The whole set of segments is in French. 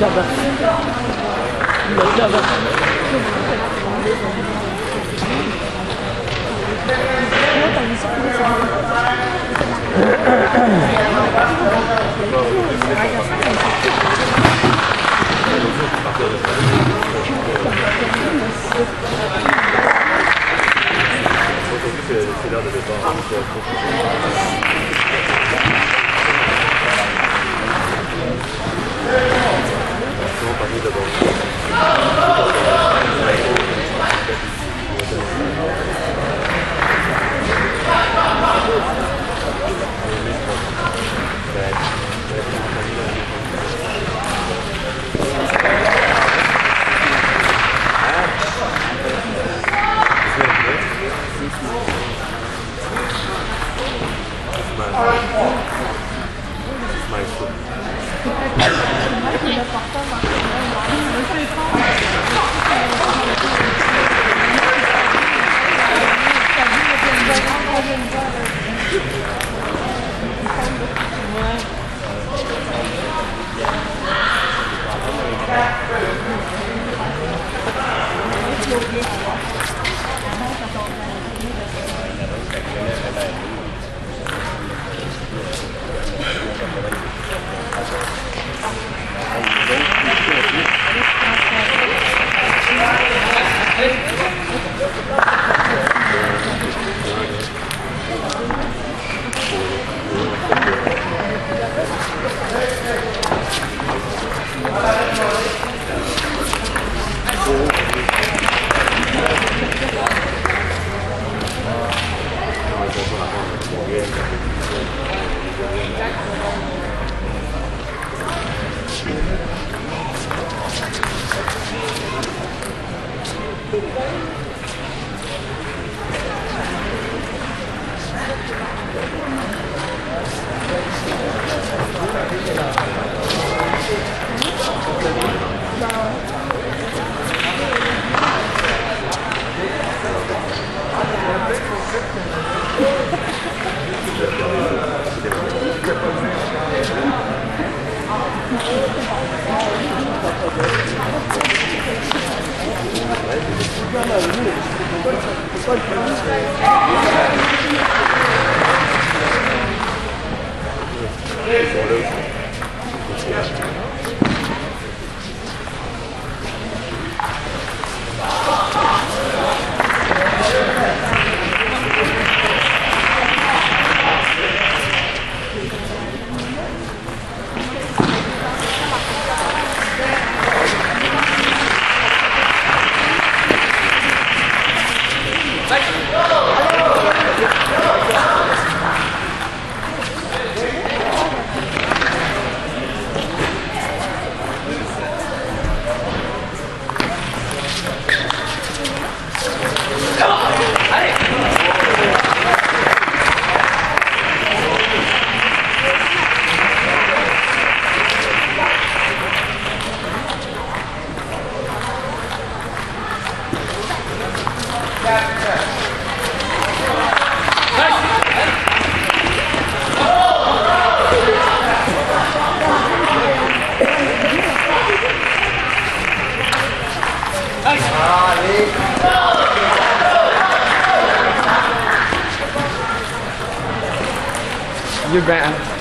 叫的，没有叫的。It's like You're better.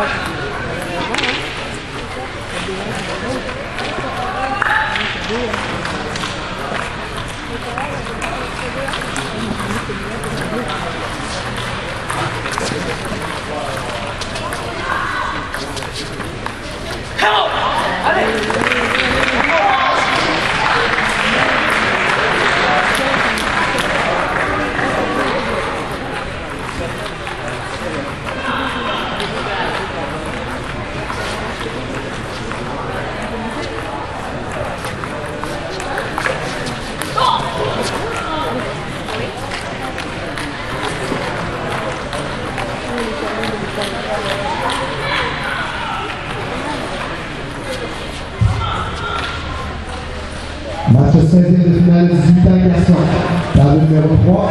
것 같아요. 16e de finale 18 ans garçon. Table numéro 3,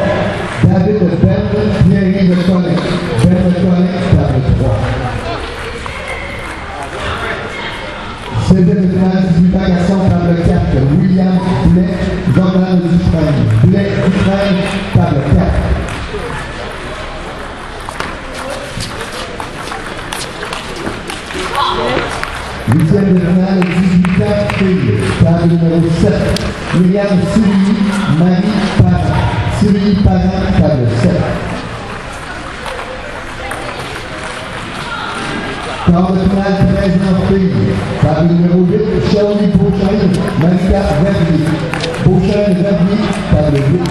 David Ben Thierry de Collet. De Collet, table 3. 16e de finale 18 ans garçon, table 4, William Blais, Jordan Dufresne. Blais Dufresne, table 4. Huitième de finale, 18 ans, filles. Table numéro 7. Myriam Sylvie, Marie Parent. Sylvie Parent, table 7. Quart de finale, 13 ans, filles. Table numéro 8, Shirley Beauchesne, Malika Vernier. Beauchesne Vernier, table 8.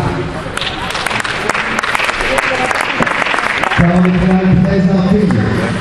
Quart de finale, 13 ans, filles.